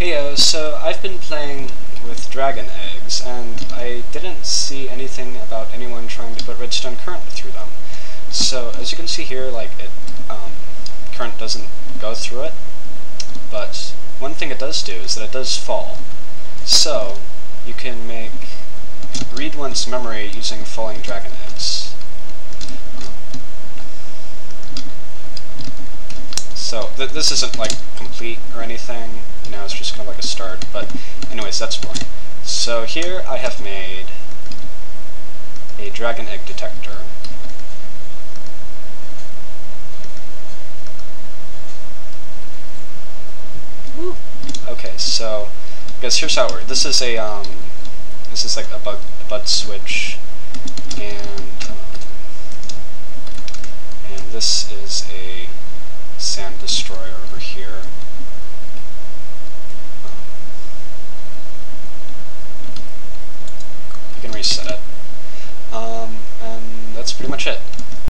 Heyo, so I've been playing with dragon eggs, and I didn't see anything about anyone trying to put redstone current through them. So, as you can see here, like, it, um, current doesn't go through it, but one thing it does do is that it does fall. So, you can make redstone memory using falling dragon eggs. So, th this isn't, like, complete or anything, you know, it's just kind of like a start, but anyways, that's one. So here I have made a dragon egg detector. Woo. Okay, so I guess here's how it works. This is a um, this is like a bug a bud switch, and um, and this is a destroyer over here. you can reset it. Um, and that's pretty much it.